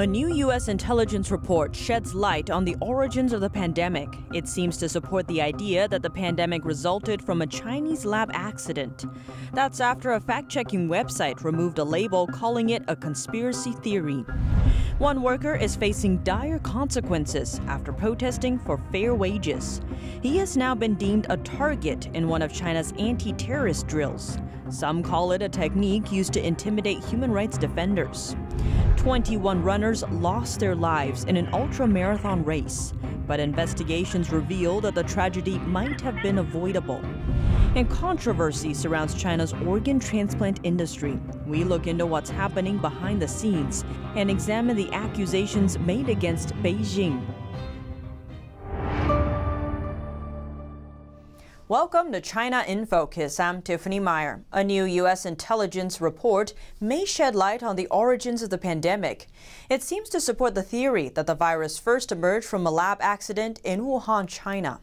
A new U.S. intelligence report sheds light on the origins of the pandemic. It seems to support the idea that the pandemic resulted from a Chinese lab accident. That's after a fact checking website removed a label calling it a conspiracy theory. One worker is facing dire consequences after protesting for fair wages. He has now been deemed a target in one of China's anti terrorist drills. Some call it a technique used to intimidate human rights defenders. 21 runners lost their lives in an ultra marathon race, but investigations reveal that the tragedy might have been avoidable. And controversy surrounds China's organ transplant industry. We look into what's happening behind the scenes and examine the accusations made against Beijing. Welcome to China in Focus. I'm Tiffany Meyer. A new U.S. intelligence report may shed light on the origins of the pandemic. It seems to support the theory that the virus first emerged from a lab accident in Wuhan, China.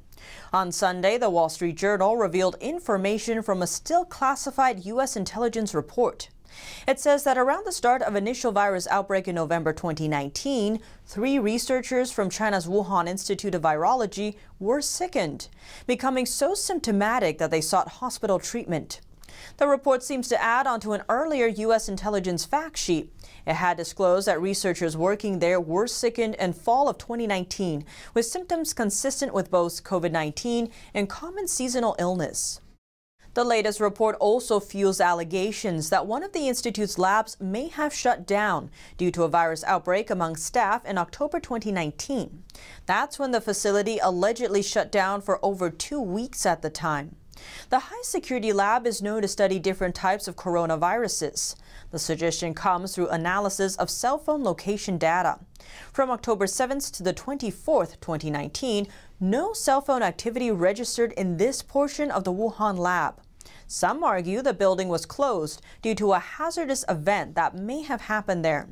On Sunday, the Wall Street Journal revealed information from a still classified U.S. intelligence report. It says that around the start of initial virus outbreak in November 2019, three researchers from China's Wuhan Institute of Virology were sickened, becoming so symptomatic that they sought hospital treatment. The report seems to add onto an earlier U.S. intelligence fact sheet. It had disclosed that researchers working there were sickened in fall of 2019 with symptoms consistent with both COVID-19 and common seasonal illness. The latest report also fuels allegations that one of the Institute's labs may have shut down due to a virus outbreak among staff in October 2019. That's when the facility allegedly shut down for over two weeks at the time. The high security lab is known to study different types of coronaviruses. The suggestion comes through analysis of cell phone location data. From October 7th to the 24th, 2019, no cell phone activity registered in this portion of the Wuhan lab. Some argue the building was closed due to a hazardous event that may have happened there.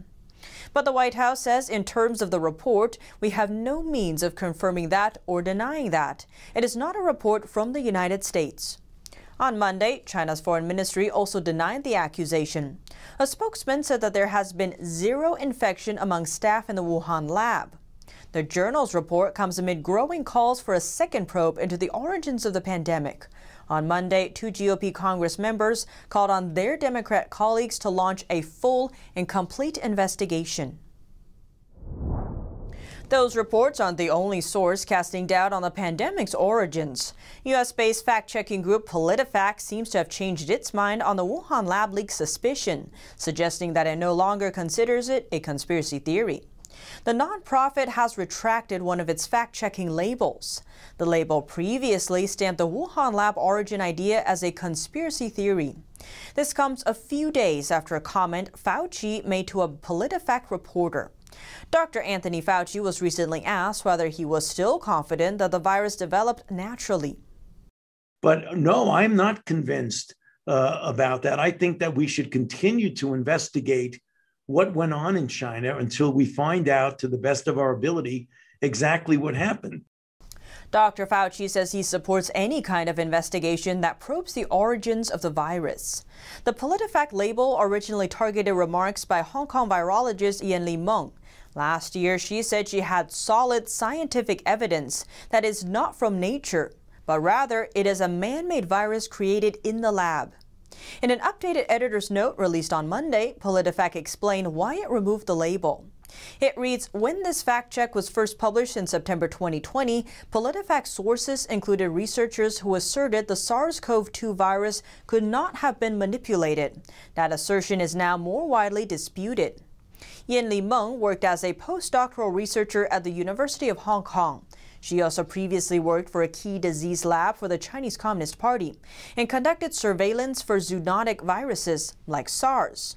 But the White House says in terms of the report, we have no means of confirming that or denying that. It is not a report from the United States. On Monday, China's foreign ministry also denied the accusation. A spokesman said that there has been zero infection among staff in the Wuhan lab. The journal's report comes amid growing calls for a second probe into the origins of the pandemic. On Monday, two GOP Congress members called on their Democrat colleagues to launch a full and complete investigation. Those reports aren't the only source casting doubt on the pandemic's origins. U.S. based fact checking group PolitiFact seems to have changed its mind on the Wuhan lab leak suspicion, suggesting that it no longer considers it a conspiracy theory. The nonprofit has retracted one of its fact checking labels. The label previously stamped the Wuhan lab origin idea as a conspiracy theory. This comes a few days after a comment Fauci made to a PolitiFact reporter. Dr. Anthony Fauci was recently asked whether he was still confident that the virus developed naturally. But no, I'm not convinced uh, about that. I think that we should continue to investigate what went on in China until we find out, to the best of our ability, exactly what happened. Dr. Fauci says he supports any kind of investigation that probes the origins of the virus. The PolitiFact label originally targeted remarks by Hong Kong virologist Yan-Li Meng. Last year, she said she had solid scientific evidence that is not from nature, but rather it is a man-made virus created in the lab. In an updated editor's note released on Monday, PolitiFact explained why it removed the label. It reads, when this fact check was first published in September 2020, PolitiFact sources included researchers who asserted the SARS-CoV-2 virus could not have been manipulated. That assertion is now more widely disputed. Yan Li Meng worked as a postdoctoral researcher at the University of Hong Kong. She also previously worked for a key disease lab for the Chinese Communist Party and conducted surveillance for zoonotic viruses like SARS.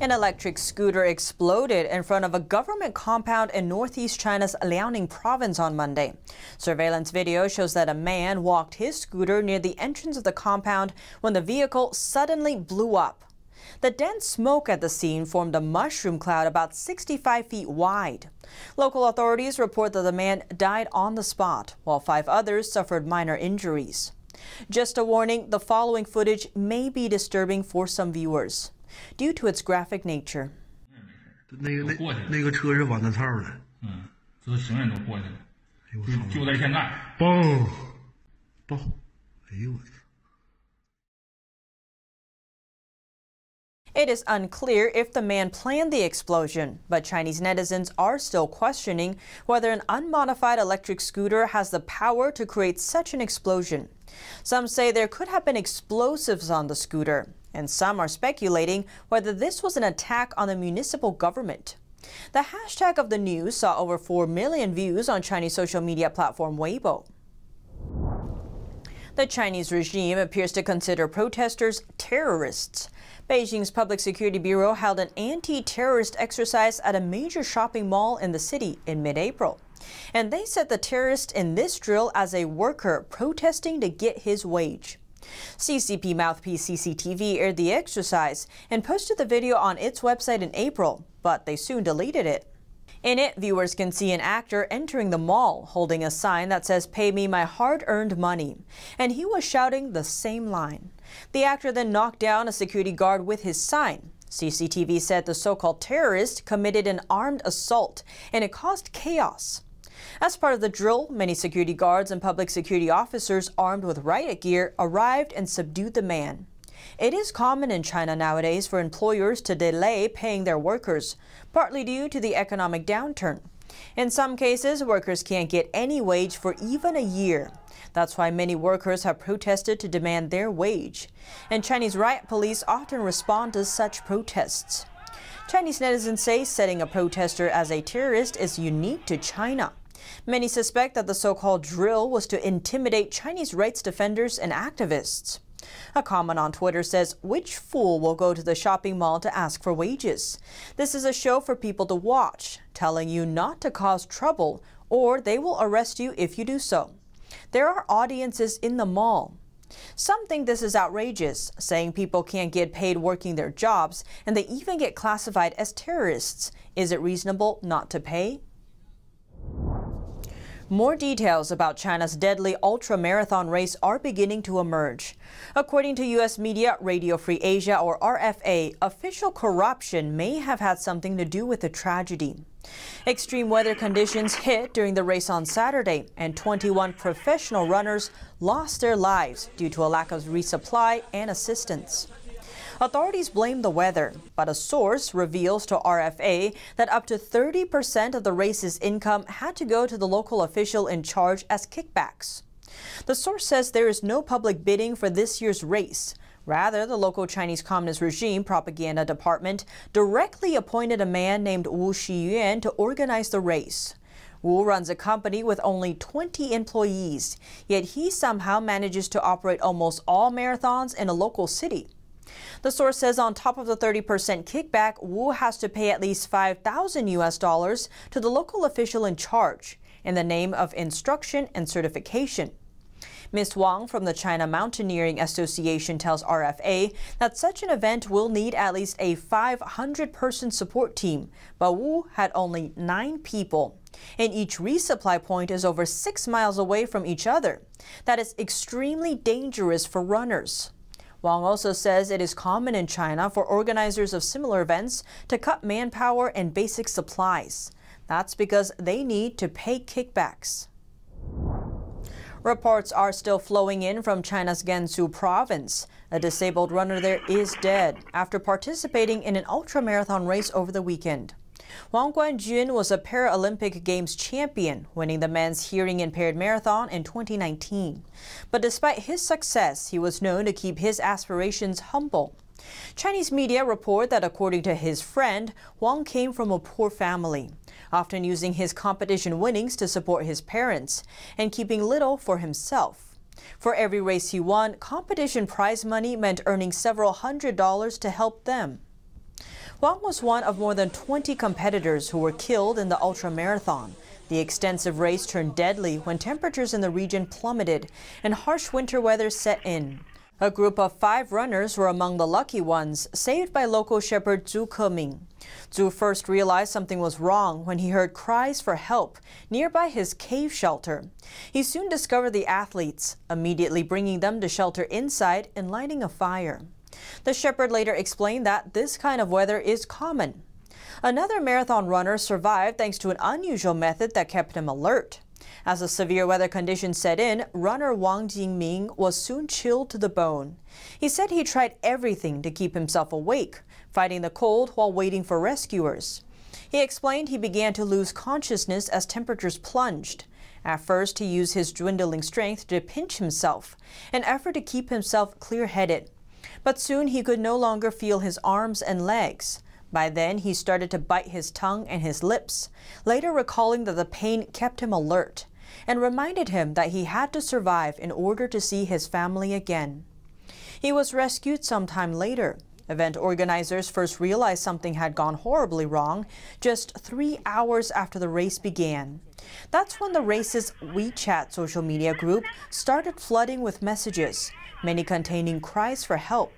An electric scooter exploded in front of a government compound in northeast China's Liaoning province on Monday. Surveillance video shows that a man walked his scooter near the entrance of the compound when the vehicle suddenly blew up. The dense smoke at the scene formed a mushroom cloud about 65 feet wide. Local authorities report that the man died on the spot, while five others suffered minor injuries. Just a warning, the following footage may be disturbing for some viewers due to its graphic nature. 那个那那个车是弯子槽的，嗯，这个行人都过去了，就就在现在，嘣，爆，哎呦我 It is unclear if the man planned the explosion, but Chinese netizens are still questioning whether an unmodified electric scooter has the power to create such an explosion. Some say there could have been explosives on the scooter, and some are speculating whether this was an attack on the municipal government. The hashtag of the news saw over 4 million views on Chinese social media platform Weibo. The Chinese regime appears to consider protesters terrorists. Beijing's Public Security Bureau held an anti terrorist exercise at a major shopping mall in the city in mid April. And they said the terrorist in this drill as a worker protesting to get his wage. CCP mouthpiece CCTV aired the exercise and posted the video on its website in April, but they soon deleted it. In it, viewers can see an actor entering the mall holding a sign that says, Pay me my hard earned money. And he was shouting the same line. The actor then knocked down a security guard with his sign. CCTV said the so called terrorist committed an armed assault and it caused chaos. As part of the drill, many security guards and public security officers armed with riot gear arrived and subdued the man. It is common in China nowadays for employers to delay paying their workers, partly due to the economic downturn. In some cases, workers can't get any wage for even a year. That's why many workers have protested to demand their wage. And Chinese riot police often respond to such protests. Chinese netizens say setting a protester as a terrorist is unique to China. Many suspect that the so called drill was to intimidate Chinese rights defenders and activists. A comment on Twitter says, Which fool will go to the shopping mall to ask for wages? This is a show for people to watch, telling you not to cause trouble, or they will arrest you if you do so. There are audiences in the mall. Some think this is outrageous, saying people can't get paid working their jobs, and they even get classified as terrorists. Is it reasonable not to pay? More details about China's deadly ultra marathon race are beginning to emerge. According to U.S. media Radio Free Asia or RFA, official corruption may have had something to do with the tragedy. Extreme weather conditions hit during the race on Saturday, and 21 professional runners lost their lives due to a lack of resupply and assistance. Authorities blame the weather, but a source reveals to RFA that up to 30% of the race's income had to go to the local official in charge as kickbacks. The source says there is no public bidding for this year's race. Rather, the local Chinese Communist regime propaganda department directly appointed a man named Wu Xiyuan to organize the race. Wu runs a company with only 20 employees, yet he somehow manages to operate almost all marathons in a local city. The source says on top of the 30% kickback, Wu has to pay at least 5,000 US dollars to the local official in charge in the name of instruction and certification. Ms. Wang from the China Mountaineering Association tells RFA that such an event will need at least a 500 person support team, but Wu had only nine people. And each resupply point is over six miles away from each other. That is extremely dangerous for runners. Wang also says it is common in China for organizers of similar events to cut manpower and basic supplies. That's because they need to pay kickbacks. Reports are still flowing in from China's Gansu province. A disabled runner there is dead after participating in an ultramarathon race over the weekend. Huang Guanjun was a Paralympic Games champion, winning the men's hearing impaired marathon in 2019. But despite his success, he was known to keep his aspirations humble. Chinese media report that according to his friend, Huang came from a poor family, often using his competition winnings to support his parents and keeping little for himself. For every race he won, competition prize money meant earning several hundred dollars to help them. Huang was one of more than 20 competitors who were killed in the ultra marathon. The extensive race turned deadly when temperatures in the region plummeted and harsh winter weather set in. A group of five runners were among the lucky ones, saved by local shepherd Zhu Keming. Zhu first realized something was wrong when he heard cries for help nearby his cave shelter. He soon discovered the athletes, immediately bringing them to shelter inside and lighting a fire. The shepherd later explained that this kind of weather is common. Another marathon runner survived thanks to an unusual method that kept him alert. As the severe weather conditions set in, runner Wang Jingming was soon chilled to the bone. He said he tried everything to keep himself awake, fighting the cold while waiting for rescuers. He explained he began to lose consciousness as temperatures plunged. At first, he used his dwindling strength to pinch himself, an effort to keep himself clear headed. But soon he could no longer feel his arms and legs. By then, he started to bite his tongue and his lips, later recalling that the pain kept him alert and reminded him that he had to survive in order to see his family again. He was rescued sometime later. Event organizers first realized something had gone horribly wrong just three hours after the race began. That's when the race's WeChat social media group started flooding with messages, many containing cries for help.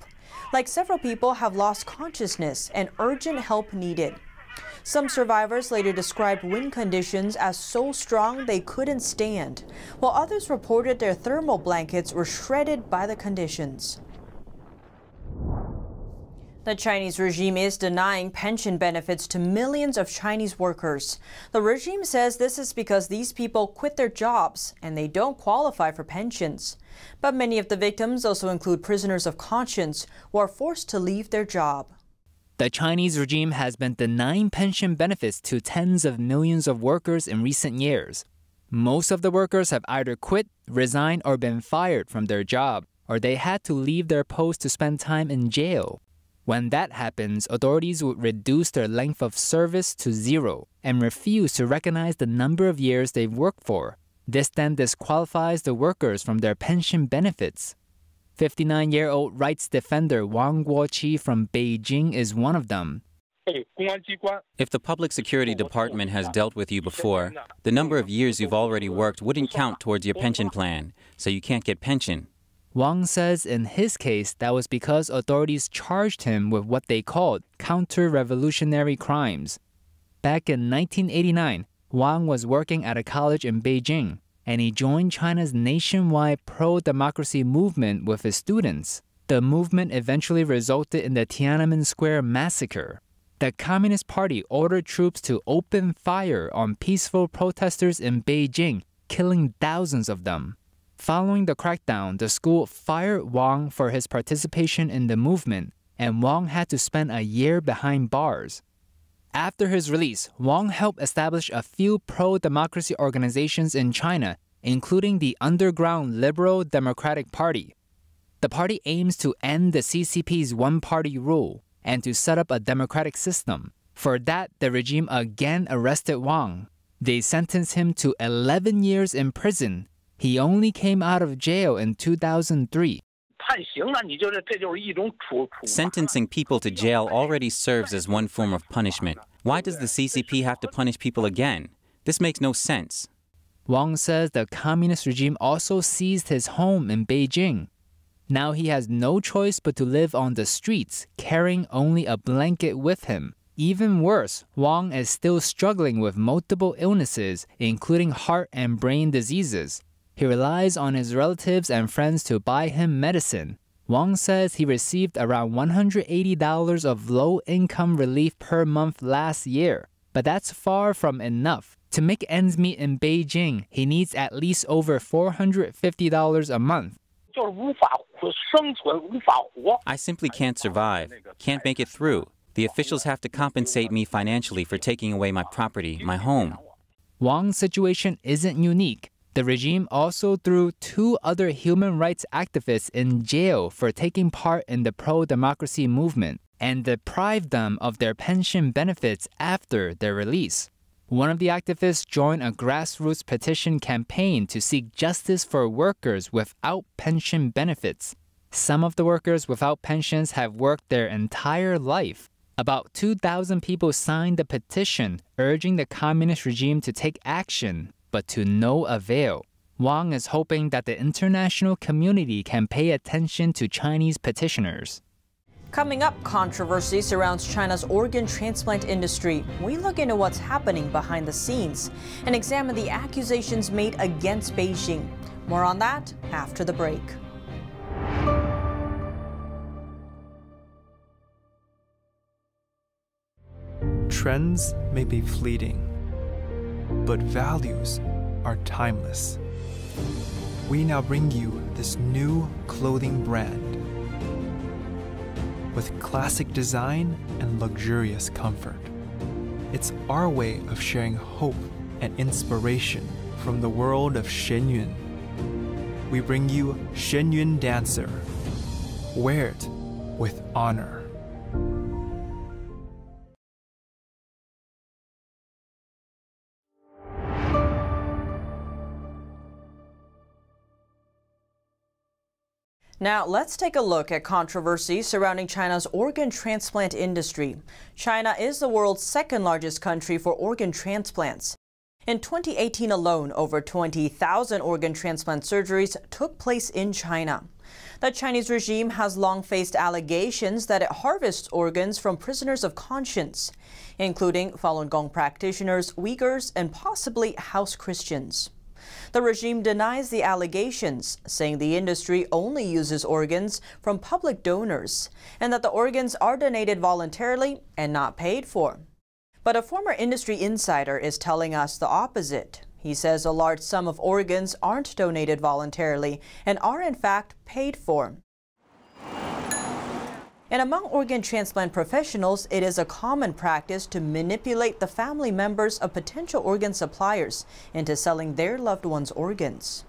Like several people have lost consciousness and urgent help needed. Some survivors later described wind conditions as so strong they couldn't stand, while others reported their thermal blankets were shredded by the conditions. The Chinese regime is denying pension benefits to millions of Chinese workers. The regime says this is because these people quit their jobs and they don't qualify for pensions. But many of the victims also include prisoners of conscience who are forced to leave their job. The Chinese regime has been denying pension benefits to tens of millions of workers in recent years. Most of the workers have either quit, resigned, or been fired from their job, or they had to leave their post to spend time in jail. When that happens, authorities would reduce their length of service to zero and refuse to recognize the number of years they've worked for. This then disqualifies the workers from their pension benefits. 59 year old rights defender Wang Guoqi from Beijing is one of them. If the Public Security Department has dealt with you before, the number of years you've already worked wouldn't count towards your pension plan, so you can't get pension. Wang says in his case that was because authorities charged him with what they called counter revolutionary crimes. Back in 1989, Wang was working at a college in Beijing, and he joined China's nationwide pro democracy movement with his students. The movement eventually resulted in the Tiananmen Square massacre. The Communist Party ordered troops to open fire on peaceful protesters in Beijing, killing thousands of them. Following the crackdown, the school fired Wang for his participation in the movement, and Wang had to spend a year behind bars. After his release, Wang helped establish a few pro democracy organizations in China, including the underground Liberal Democratic Party. The party aims to end the CCP's one party rule and to set up a democratic system. For that, the regime again arrested Wang. They sentenced him to 11 years in prison he only came out of jail in 2003. Sentencing people to jail already serves as one form of punishment. Why does the CCP have to punish people again? This makes no sense. Wang says the communist regime also seized his home in Beijing. Now he has no choice but to live on the streets, carrying only a blanket with him. Even worse, Wang is still struggling with multiple illnesses, including heart and brain diseases. He relies on his relatives and friends to buy him medicine. Wang says he received around $180 of low income relief per month last year, but that's far from enough. To make ends meet in Beijing, he needs at least over $450 a month. I simply can't survive, can't make it through. The officials have to compensate me financially for taking away my property, my home. Wang's situation isn't unique. The regime also threw two other human rights activists in jail for taking part in the pro democracy movement and deprived them of their pension benefits after their release. One of the activists joined a grassroots petition campaign to seek justice for workers without pension benefits. Some of the workers without pensions have worked their entire life. About 2,000 people signed the petition urging the communist regime to take action but to no avail. Wang is hoping that the international community can pay attention to Chinese petitioners. Coming up, controversy surrounds China's organ transplant industry. We look into what's happening behind the scenes and examine the accusations made against Beijing. More on that after the break. Trends may be fleeting, but values are timeless. We now bring you this new clothing brand with classic design and luxurious comfort. It's our way of sharing hope and inspiration from the world of Shenyun. We bring you Shenyun Dancer. Wear it with honor. Now, let's take a look at controversy surrounding China's organ transplant industry. China is the world's second largest country for organ transplants. In 2018 alone, over 20,000 organ transplant surgeries took place in China. The Chinese regime has long faced allegations that it harvests organs from prisoners of conscience, including Falun Gong practitioners, Uyghurs, and possibly house Christians. The regime denies the allegations, saying the industry only uses organs from public donors and that the organs are donated voluntarily and not paid for. But a former industry insider is telling us the opposite. He says a large sum of organs aren't donated voluntarily and are in fact paid for. And among organ transplant professionals, it is a common practice to manipulate the family members of potential organ suppliers into selling their loved ones' organs.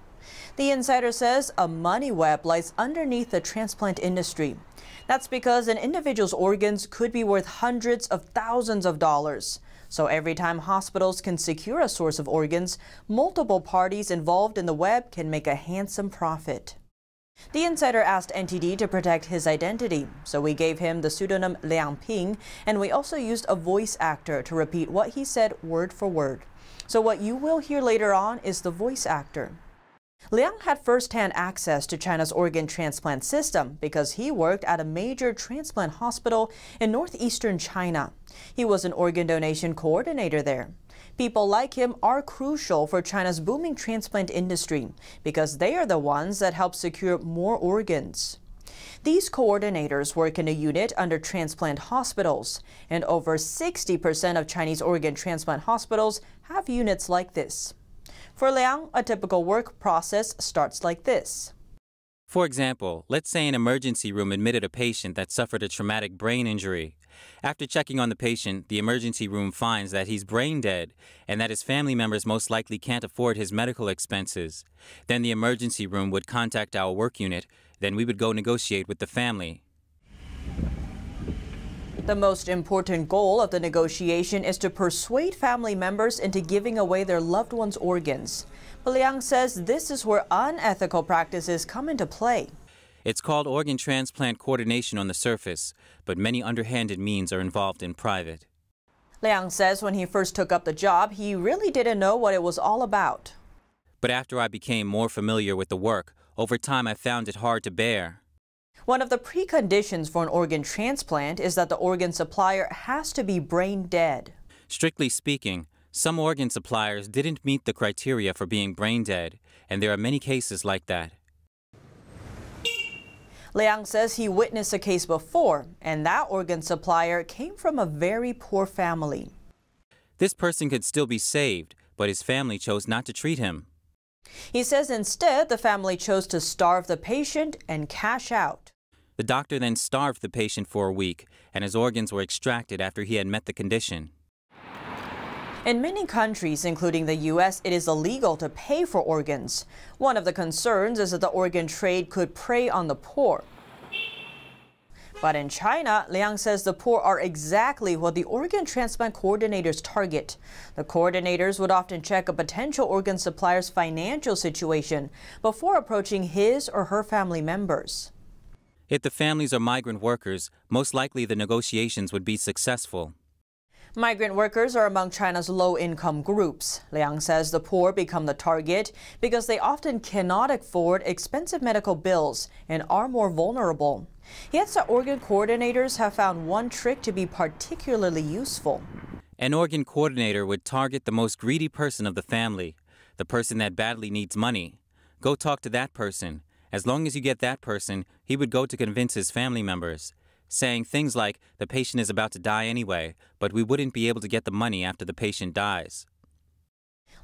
The insider says a money web lies underneath the transplant industry. That's because an individual's organs could be worth hundreds of thousands of dollars. So every time hospitals can secure a source of organs, multiple parties involved in the web can make a handsome profit. The insider asked NTD to protect his identity, so we gave him the pseudonym Liang Ping, and we also used a voice actor to repeat what he said word for word. So what you will hear later on is the voice actor. Liang had first-hand access to China's organ transplant system because he worked at a major transplant hospital in northeastern China. He was an organ donation coordinator there. People like him are crucial for China's booming transplant industry because they are the ones that help secure more organs. These coordinators work in a unit under transplant hospitals, and over 60% of Chinese organ transplant hospitals have units like this. For Liang, a typical work process starts like this. For example, let's say an emergency room admitted a patient that suffered a traumatic brain injury. After checking on the patient, the emergency room finds that he's brain dead and that his family members most likely can't afford his medical expenses. Then the emergency room would contact our work unit, then we would go negotiate with the family. The most important goal of the negotiation is to persuade family members into giving away their loved ones' organs. Liang says this is where unethical practices come into play. It's called organ transplant coordination on the surface, but many underhanded means are involved in private. Liang says when he first took up the job, he really didn't know what it was all about. But after I became more familiar with the work, over time I found it hard to bear. One of the preconditions for an organ transplant is that the organ supplier has to be brain dead. Strictly speaking, some organ suppliers didn't meet the criteria for being brain dead, and there are many cases like that. Liang says he witnessed a case before, and that organ supplier came from a very poor family. This person could still be saved, but his family chose not to treat him. He says instead the family chose to starve the patient and cash out. The doctor then starved the patient for a week, and his organs were extracted after he had met the condition. In many countries, including the U.S., it is illegal to pay for organs. One of the concerns is that the organ trade could prey on the poor. But in China, Liang says the poor are exactly what the organ transplant coordinators target. The coordinators would often check a potential organ supplier's financial situation before approaching his or her family members. If the families are migrant workers, most likely the negotiations would be successful. Migrant workers are among China's low-income groups. Liang says the poor become the target because they often cannot afford expensive medical bills and are more vulnerable. Yet the organ coordinators have found one trick to be particularly useful. An organ coordinator would target the most greedy person of the family, the person that badly needs money. Go talk to that person. As long as you get that person, he would go to convince his family members. Saying things like the patient is about to die anyway, but we wouldn't be able to get the money after the patient dies.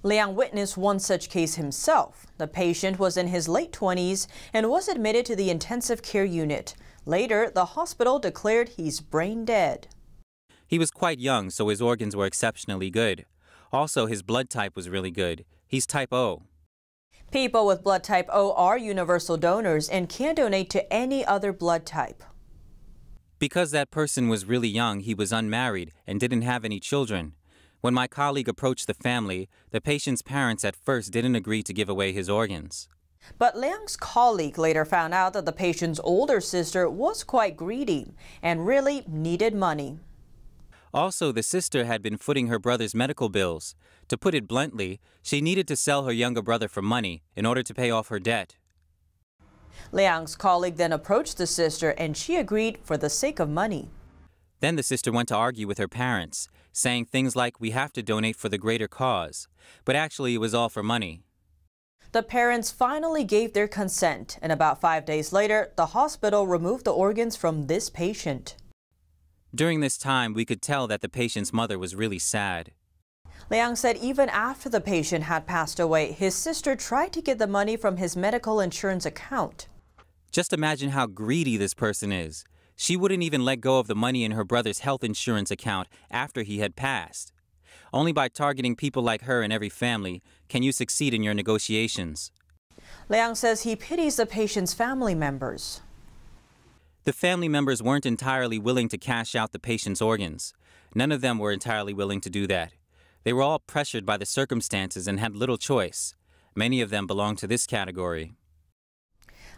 Liang witnessed one such case himself. The patient was in his late 20s and was admitted to the intensive care unit. Later, the hospital declared he's brain dead. He was quite young, so his organs were exceptionally good. Also, his blood type was really good. He's type O. People with blood type O are universal donors and can donate to any other blood type. Because that person was really young, he was unmarried and didn't have any children. When my colleague approached the family, the patient's parents at first didn't agree to give away his organs. But Liang's colleague later found out that the patient's older sister was quite greedy and really needed money. Also, the sister had been footing her brother's medical bills. To put it bluntly, she needed to sell her younger brother for money in order to pay off her debt. Liang's colleague then approached the sister and she agreed for the sake of money. Then the sister went to argue with her parents, saying things like, We have to donate for the greater cause. But actually, it was all for money. The parents finally gave their consent, and about five days later, the hospital removed the organs from this patient. During this time, we could tell that the patient's mother was really sad. Liang said even after the patient had passed away, his sister tried to get the money from his medical insurance account. Just imagine how greedy this person is. She wouldn't even let go of the money in her brother's health insurance account after he had passed. Only by targeting people like her in every family can you succeed in your negotiations. Liang says he pities the patient's family members. The family members weren't entirely willing to cash out the patient's organs. None of them were entirely willing to do that. They were all pressured by the circumstances and had little choice. Many of them belong to this category.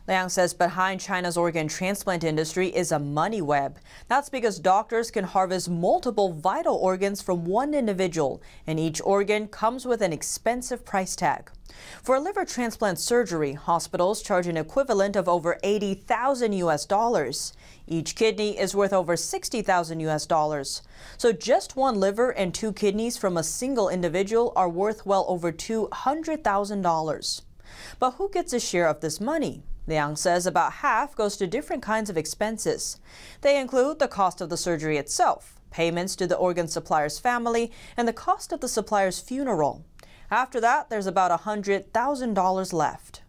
Liang says behind China's organ transplant industry is a money web. That's because doctors can harvest multiple vital organs from one individual, and each organ comes with an expensive price tag. For a liver transplant surgery, hospitals charge an equivalent of over 80,000 US dollars. Each kidney is worth over 60,000 US dollars. So just one liver and two kidneys from a single individual are worth well over $200,000. But who gets a share of this money? Liang says about half goes to different kinds of expenses. They include the cost of the surgery itself, payments to the organ supplier's family, and the cost of the supplier's funeral. After that, there's about $100,000 left.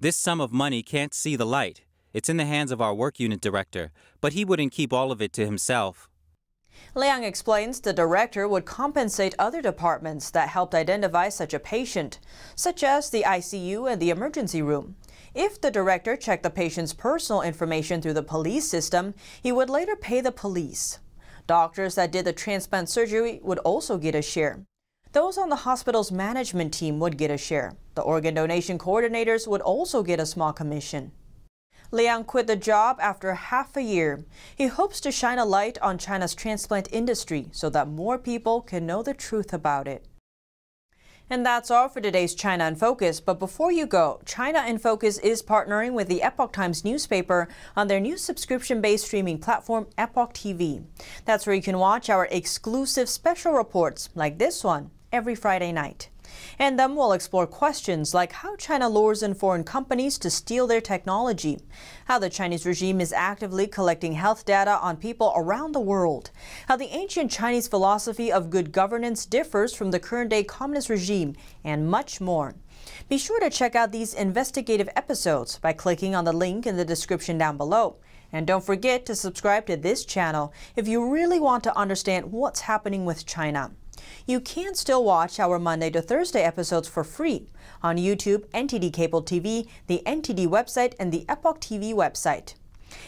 This sum of money can't see the light. It's in the hands of our work unit director, but he wouldn't keep all of it to himself. Liang explains the director would compensate other departments that helped identify such a patient, such as the ICU and the emergency room. If the director checked the patient's personal information through the police system, he would later pay the police. Doctors that did the transplant surgery would also get a share. Those on the hospital's management team would get a share. The organ donation coordinators would also get a small commission. Liang quit the job after half a year. He hopes to shine a light on China's transplant industry so that more people can know the truth about it. And that's all for today's China in Focus. But before you go, China in Focus is partnering with the Epoch Times newspaper on their new subscription based streaming platform, Epoch TV. That's where you can watch our exclusive special reports like this one every Friday night. And then we'll explore questions like how China lures in foreign companies to steal their technology, how the Chinese regime is actively collecting health data on people around the world, how the ancient Chinese philosophy of good governance differs from the current day communist regime, and much more. Be sure to check out these investigative episodes by clicking on the link in the description down below. And don't forget to subscribe to this channel if you really want to understand what's happening with China. You can still watch our Monday to Thursday episodes for free on YouTube, NTD Cable TV, the NTD website, and the Epoch TV website.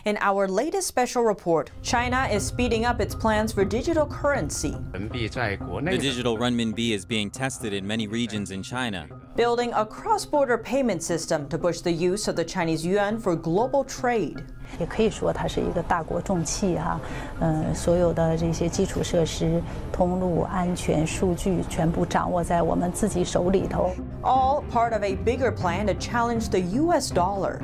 In our latest special report, China is speeding up its plans for digital currency. The digital renminbi is being tested in many regions in China. Building a cross-border payment system to push the use of the Chinese yuan for global trade. 也可以说它是一个大国重器哈，嗯，所有的这些基础设施、通路、安全、数据全部掌握在我们自己手里头。All part of a bigger plan to challenge the U.S. dollar.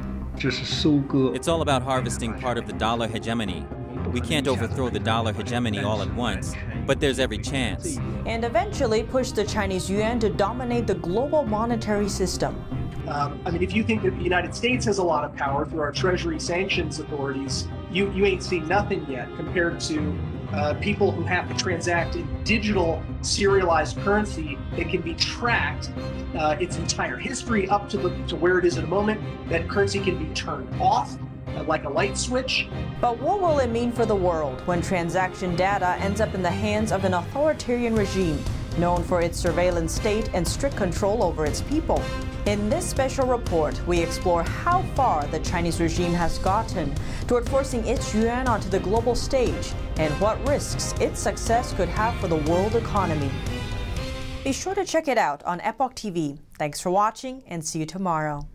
It's all about harvesting part of the dollar hegemony. We can't overthrow the dollar hegemony all at once, but there's every chance. And eventually push the Chinese yuan to dominate the global monetary system. Um, I mean, if you think that the United States has a lot of power through our Treasury sanctions authorities, you, you ain't seen nothing yet compared to uh, people who have to transact in digital serialized currency that can be tracked uh, its entire history up to the to where it is at a moment. That currency can be turned off uh, like a light switch. But what will it mean for the world when transaction data ends up in the hands of an authoritarian regime known for its surveillance state and strict control over its people? In this special report, we explore how far the Chinese regime has gotten toward forcing its yuan onto the global stage and what risks its success could have for the world economy. Be sure to check it out on Epoch TV. Thanks for watching and see you tomorrow.